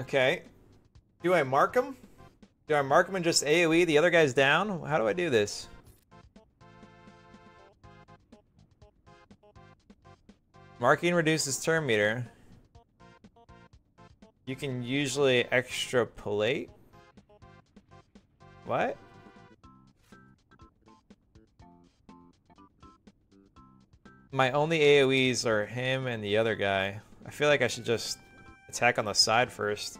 Okay. Do I mark him? Do I mark him and just AoE the other guy's down? How do I do this? Marking reduces turn meter. You can usually extrapolate. What? My only AoEs are him and the other guy. I feel like I should just attack on the side first.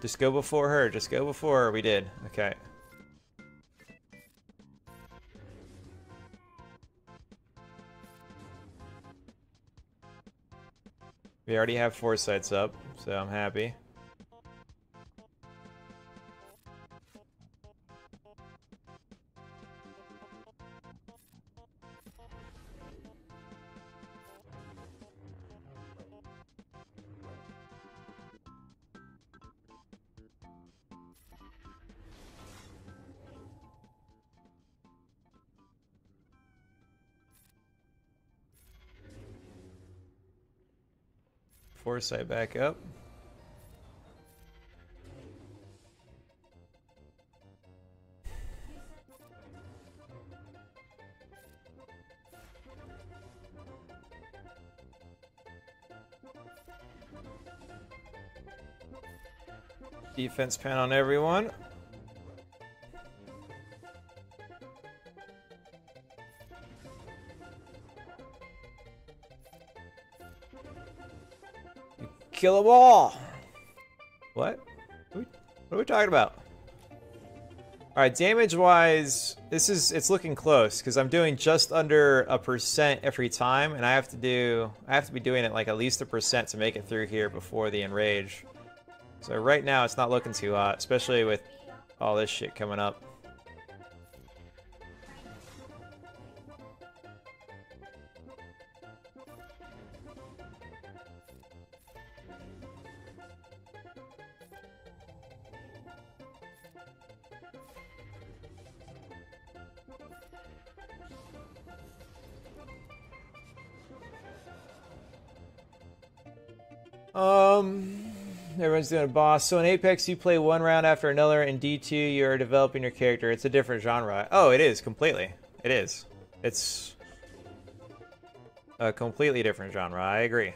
Just go before her. Just go before her. We did. Okay. We already have foresights up, so I'm happy. Foresight back up. Defense pen on everyone. Kill them all! What? What are we talking about? Alright, damage-wise, this is, it's looking close, because I'm doing just under a percent every time, and I have to do, I have to be doing it like at least a percent to make it through here before the enrage. So right now, it's not looking too hot, especially with all this shit coming up. Doing a boss. So in Apex, you play one round after another. In D2, you're developing your character. It's a different genre. Oh, it is completely. It is. It's a completely different genre. I agree.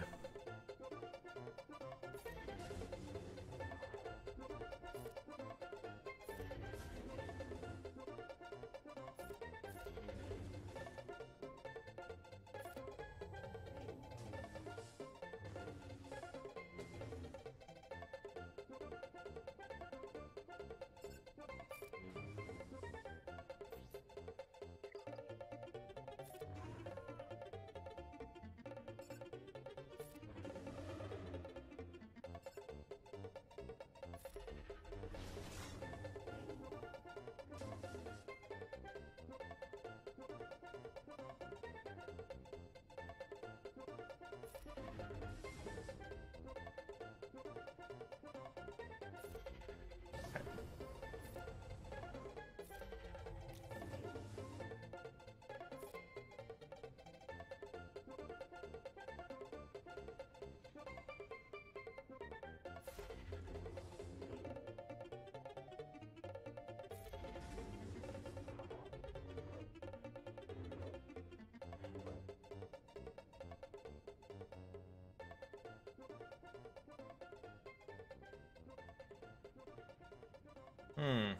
Hmm.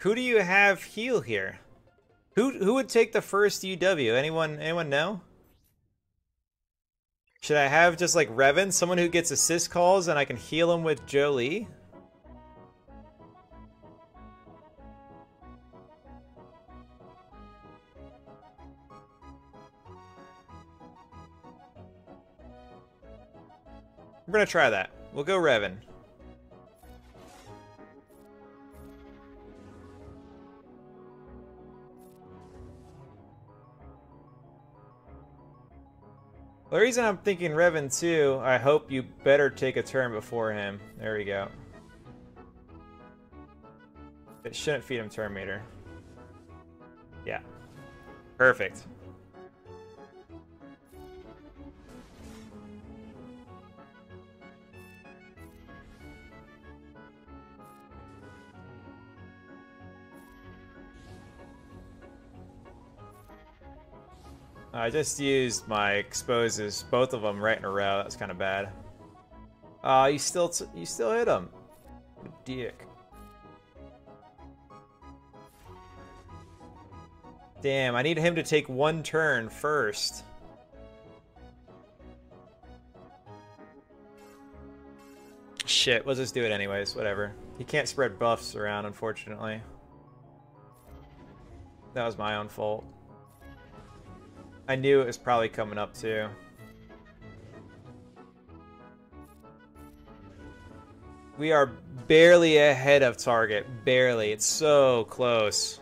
Who do you have heal here? Who who would take the first UW? Anyone anyone know? Should I have just like Revan, someone who gets assist calls and I can heal him with Jolee? We're gonna try that. We'll go Revan. The reason I'm thinking Revan too, I hope you better take a turn before him. There we go. It shouldn't feed him meter. Yeah. Perfect. I just used my exposes, both of them right in a row. That's kind of bad. Uh, you still you still hit him. Dick. Damn, I need him to take one turn first. Shit, we'll just do it anyways, whatever. He can't spread buffs around, unfortunately. That was my own fault. I knew it was probably coming up too. We are barely ahead of target. Barely. It's so close.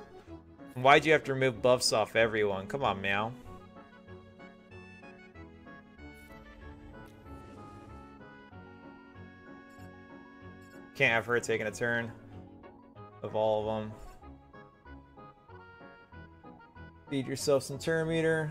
Why'd you have to remove buffs off everyone? Come on, Meow. Can't have her taking a turn of all of them. Feed yourself some turn meter.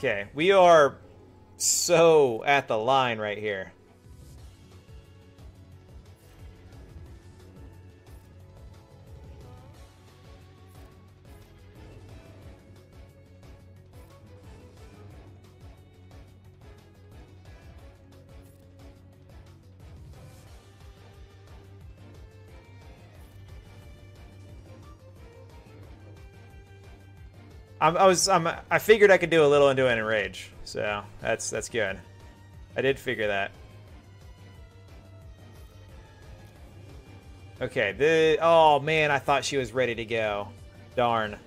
Okay, we are so at the line right here. I'm, I was I'm, I figured I could do a little into an rage, so that's that's good. I did figure that. Okay, the oh man, I thought she was ready to go. Darn.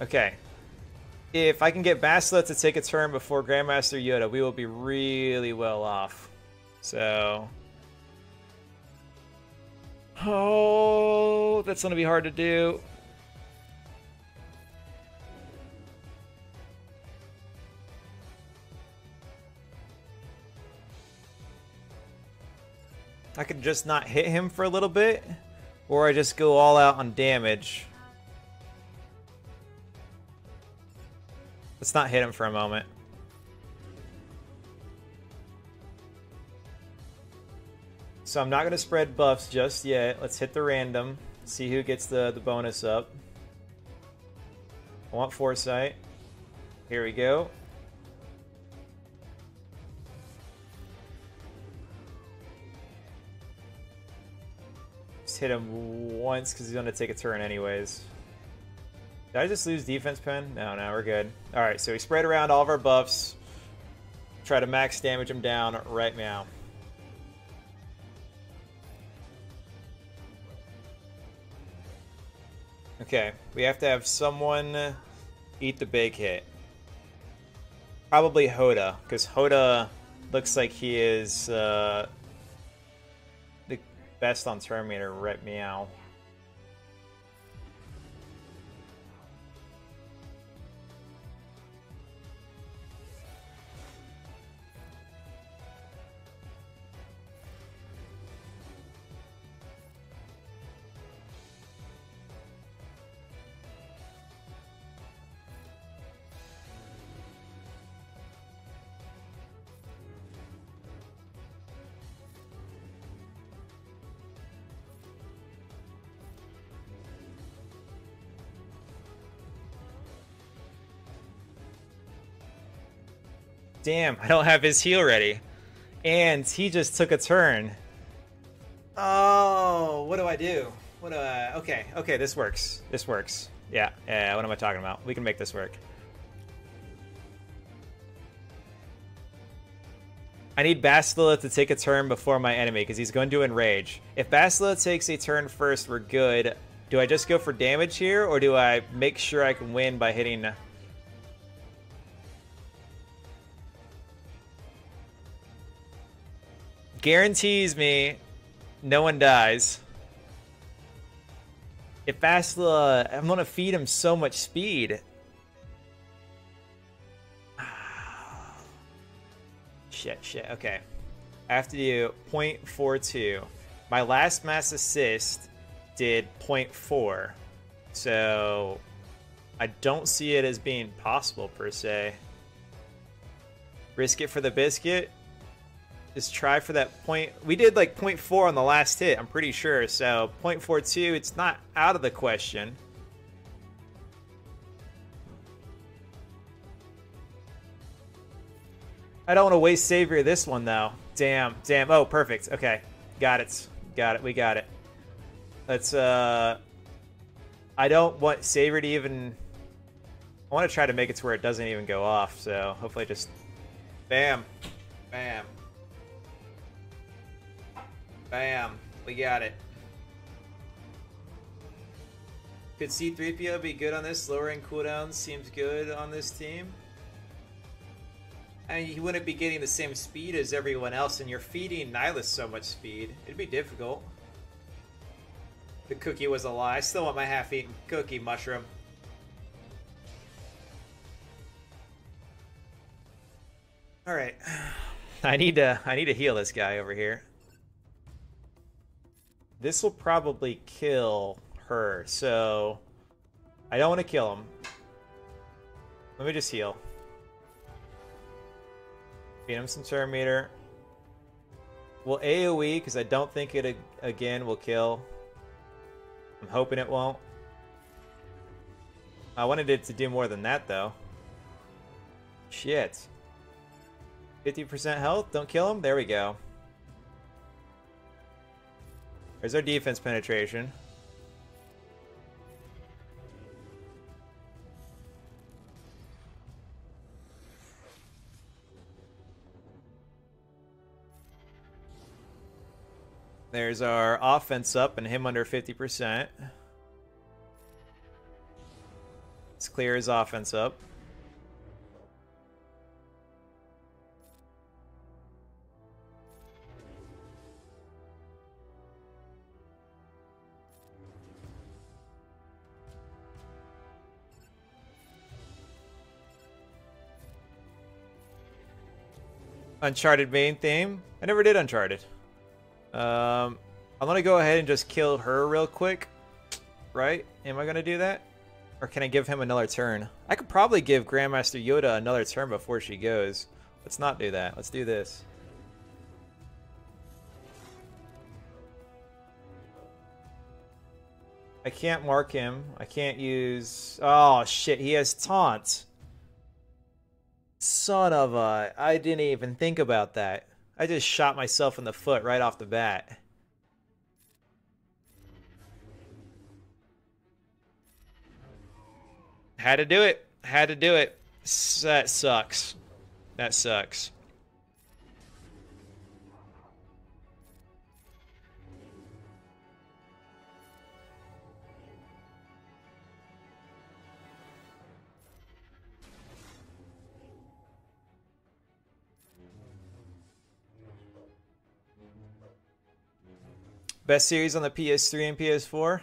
Okay. If I can get Bastila to take a turn before Grandmaster Yoda, we will be really well off. So... Oh, that's going to be hard to do. I could just not hit him for a little bit, or I just go all out on damage. Let's not hit him for a moment. So I'm not going to spread buffs just yet. Let's hit the random. See who gets the, the bonus up. I want foresight. Here we go. Just hit him once because he's going to take a turn anyways. Did I just lose defense pen? No, no, we're good. Alright, so we spread around all of our buffs. Try to max damage him down right now. Okay, we have to have someone eat the big hit. Probably Hoda, because Hoda looks like he is uh, the best on turn meter right meow. Damn, I don't have his heal ready. And he just took a turn. Oh, what do I do? What? do I... Okay. Okay. This works. This works. Yeah. Yeah. What am I talking about? We can make this work. I need Bastila to take a turn before my enemy because he's going to enrage. If Bastila takes a turn first, we're good. Do I just go for damage here, or do I make sure I can win by hitting... Guarantees me no one dies. If Bastila... I'm to feed him so much speed. shit, shit. Okay. I have to do 0.42. My last mass assist did 0.4. So I don't see it as being possible per se. Risk it for the biscuit. Just try for that point. We did like 0.4 on the last hit, I'm pretty sure. So 0.42, it's not out of the question. I don't want to waste Savior this one, though. Damn, damn. Oh, perfect. Okay. Got it. Got it. We got it. Let's, uh... I don't want Savior to even... I want to try to make it to where it doesn't even go off, so hopefully just... Bam. Bam. Bam. We got it. Could C-3PO be good on this? Lowering cooldown seems good on this team. I mean, he wouldn't be getting the same speed as everyone else, and you're feeding Nihilus so much speed. It'd be difficult. The cookie was a lie. I still want my half-eaten cookie mushroom. All right, I need to I need to heal this guy over here. This will probably kill her, so I don't want to kill him. Let me just heal. Feed him some turn meter. Will AoE, because I don't think it again will kill. I'm hoping it won't. I wanted it to do more than that, though. Shit. 50% health? Don't kill him? There we go. There's our defense penetration. There's our offense up and him under 50%. Let's clear his offense up. Uncharted main theme. I never did Uncharted. Um, I'm gonna go ahead and just kill her real quick. Right? Am I gonna do that? Or can I give him another turn? I could probably give Grandmaster Yoda another turn before she goes. Let's not do that. Let's do this. I can't mark him. I can't use... Oh, shit. He has taunt. Son of a... I didn't even think about that. I just shot myself in the foot right off the bat. Had to do it. Had to do it. That sucks. That sucks. Best series on the PS3 and PS4?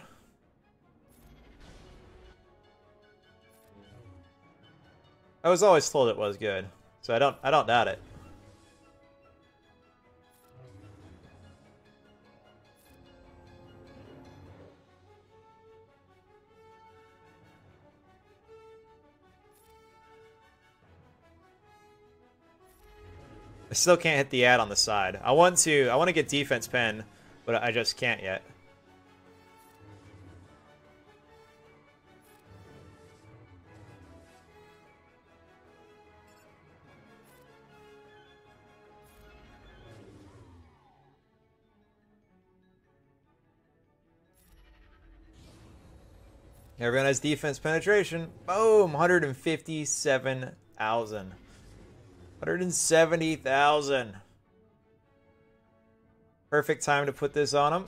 I was always told it was good, so I don't I don't doubt it. I still can't hit the ad on the side. I want to I want to get defense pen but I just can't yet. Everyone has defense penetration. Boom! 157,000. 170,000. Perfect time to put this on him.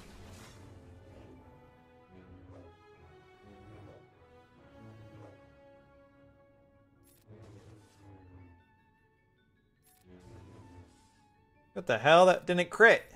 What the hell? That didn't crit.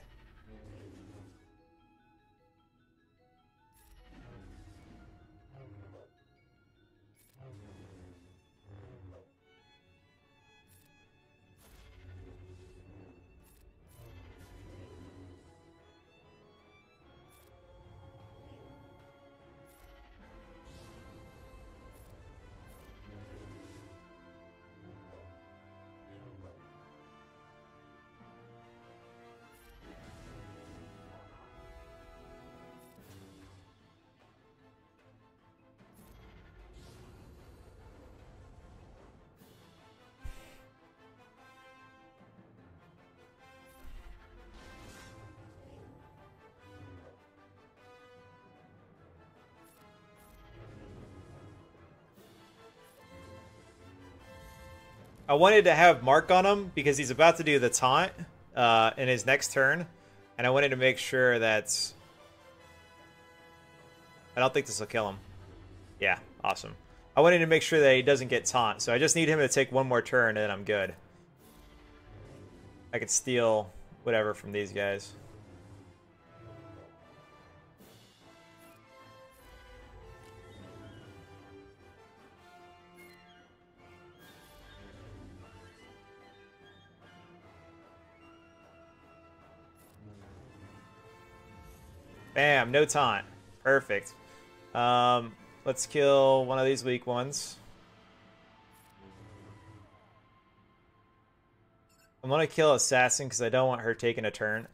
I wanted to have Mark on him because he's about to do the taunt uh, in his next turn, and I wanted to make sure that. I don't think this will kill him. Yeah, awesome. I wanted to make sure that he doesn't get taunt, so I just need him to take one more turn, and I'm good. I could steal whatever from these guys. No taunt. Perfect. Um, let's kill one of these weak ones. I'm gonna kill Assassin because I don't want her taking a turn.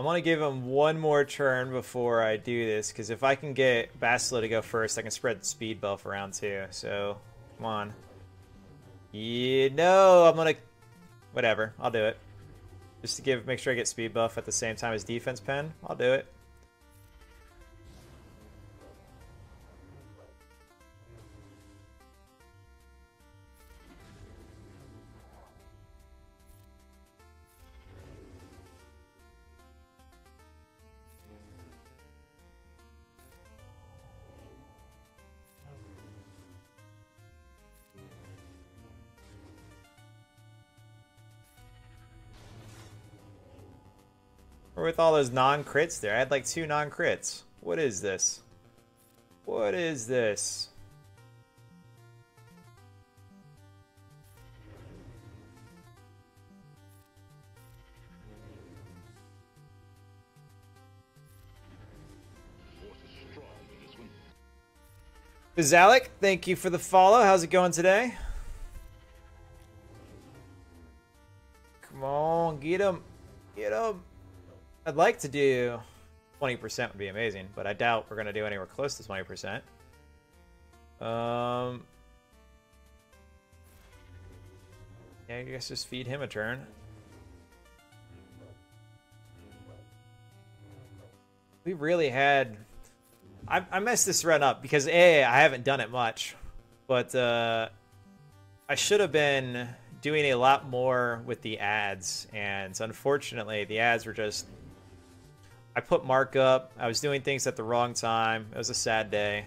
I'm to give him one more turn before I do this, because if I can get Bastila to go first, I can spread the speed buff around too. So, come on. You know, I'm to... Whatever, I'll do it. Just to give, make sure I get speed buff at the same time as defense pen. I'll do it. With all those non-crits there. I had like two non-crits. What is this? What is this? Zalek, thank you for the follow. How's it going today? Come on, get him. Get him. I'd like to do 20% would be amazing, but I doubt we're going to do anywhere close to 20%. Um, yeah, I guess just feed him a turn. We really had... I, I messed this run up because A, I haven't done it much, but uh, I should have been doing a lot more with the ads, and unfortunately the ads were just I put Mark up. I was doing things at the wrong time. It was a sad day.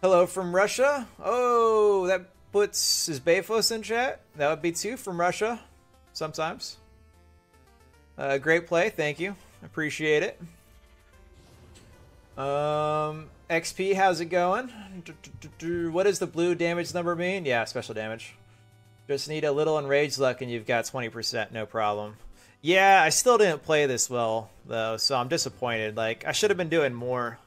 Hello from Russia. Oh, that puts is Bayfos in chat. That would be two from Russia. Sometimes. Uh, great play. Thank you. Appreciate it. Um, XP, how's it going? What does the blue damage number mean? Yeah, special damage. Just need a little enraged luck and you've got 20%, no problem. Yeah, I still didn't play this well, though, so I'm disappointed. Like, I should have been doing more.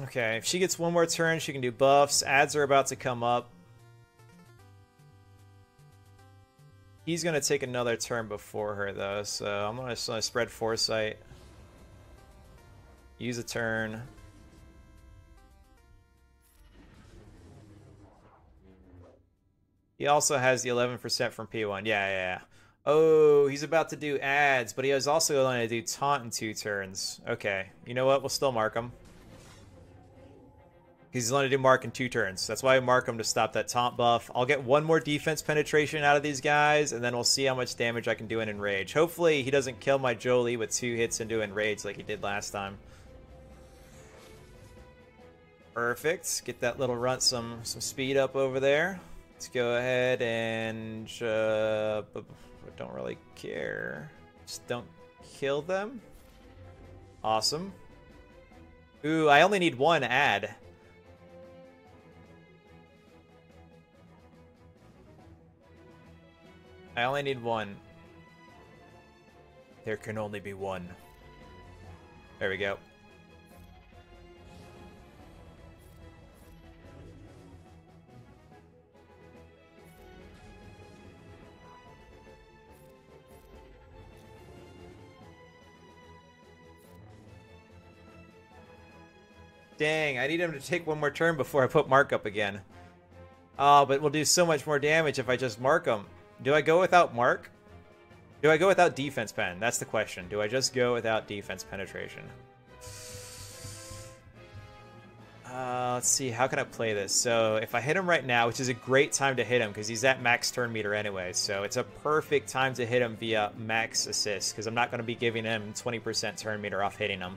Okay, if she gets one more turn, she can do buffs. Ads are about to come up. He's going to take another turn before her, though, so I'm going to uh, spread Foresight. Use a turn. He also has the 11% from P1. Yeah, yeah, yeah. Oh, he's about to do ads, but he was also going to do taunt in two turns. Okay, you know what? We'll still mark him. He's only to do mark in two turns. That's why I mark him to stop that taunt buff. I'll get one more defense penetration out of these guys, and then we'll see how much damage I can do in Enrage. Hopefully he doesn't kill my Jolee with two hits into Enrage like he did last time. Perfect. Get that little runt some, some speed up over there. Let's go ahead and... Uh, don't really care. Just don't kill them. Awesome. Ooh, I only need one ad. I only need one. There can only be one. There we go. Dang, I need him to take one more turn before I put Mark up again. Oh, but we'll do so much more damage if I just mark him. Do I go without Mark? Do I go without defense pen? That's the question. Do I just go without defense penetration? Uh, let's see, how can I play this? So if I hit him right now, which is a great time to hit him because he's at max turn meter anyway, so it's a perfect time to hit him via max assist because I'm not going to be giving him 20% turn meter off hitting him.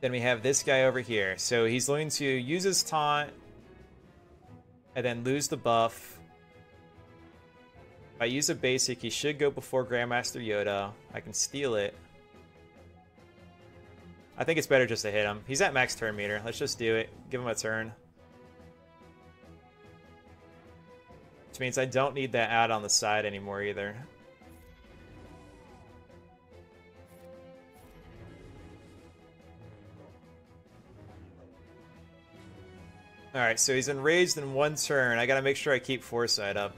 Then we have this guy over here. So he's going to use his taunt and then lose the buff. If I use a basic, he should go before Grandmaster Yoda. I can steal it. I think it's better just to hit him. He's at max turn meter. Let's just do it. Give him a turn. Which means I don't need that out on the side anymore either. Alright, so he's enraged in one turn. I gotta make sure I keep Foresight up.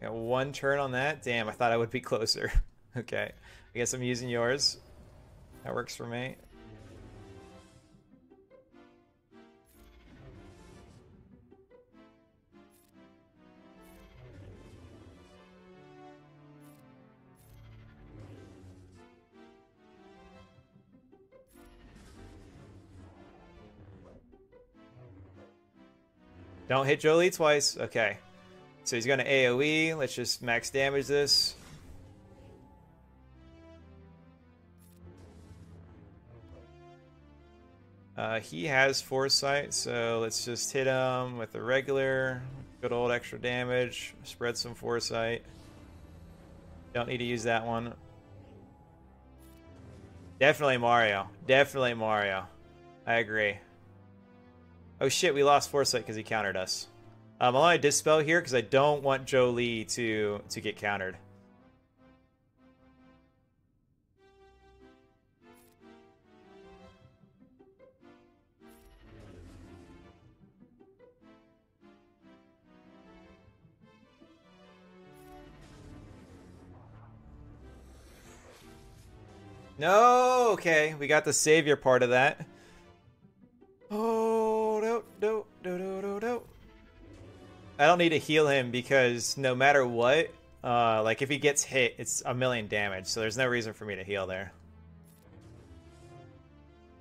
Got one turn on that? Damn, I thought I would be closer. okay, I guess I'm using yours. That works for me. Hit Jolee twice. Okay. So he's going to AoE. Let's just max damage this. Uh, he has Foresight, so let's just hit him with a regular, good old extra damage. Spread some Foresight. Don't need to use that one. Definitely Mario. Definitely Mario. I agree. Oh shit, we lost Foresight because he countered us. Um, I'll only Dispel here because I don't want Jolee to, to get countered. No, okay, we got the savior part of that. Oh, no, no, no, no, no, no. I don't need to heal him because no matter what, uh, like if he gets hit, it's a million damage, so there's no reason for me to heal there.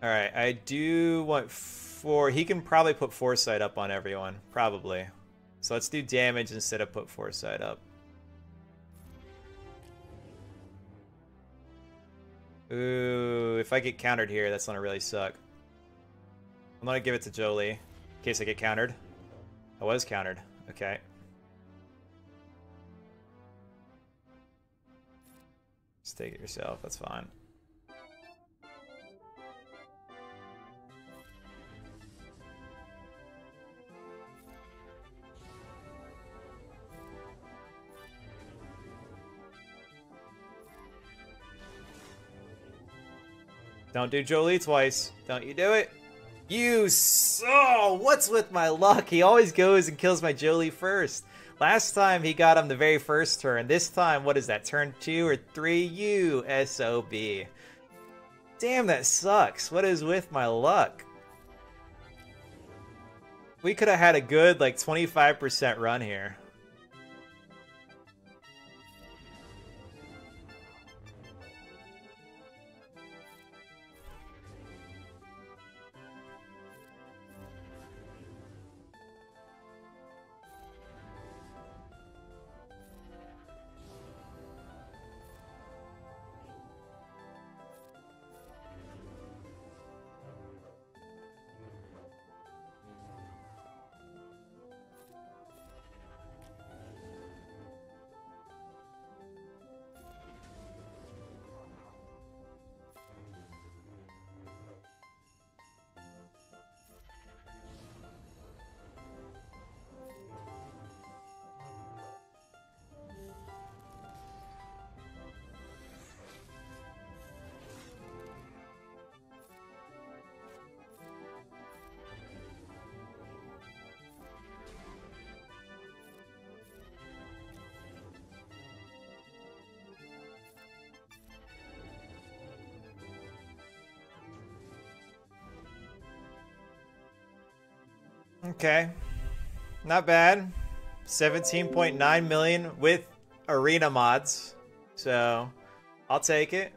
Alright, I do want four. He can probably put Foresight up on everyone. Probably. So let's do damage instead of put Foresight up. Ooh, if I get countered here, that's gonna really suck. I'm gonna give it to Jolee in case I get countered. I was countered. Okay. Just take it yourself. That's fine. Don't do Jolee twice. Don't you do it. You so what's with my luck? He always goes and kills my Jolee first. Last time he got him the very first turn. This time, what is that? Turn two or three? You SOB. Damn, that sucks. What is with my luck? We could have had a good, like, 25% run here. Okay. Not bad. 17.9 million with arena mods. So, I'll take it.